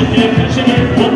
Türkiye Perşembe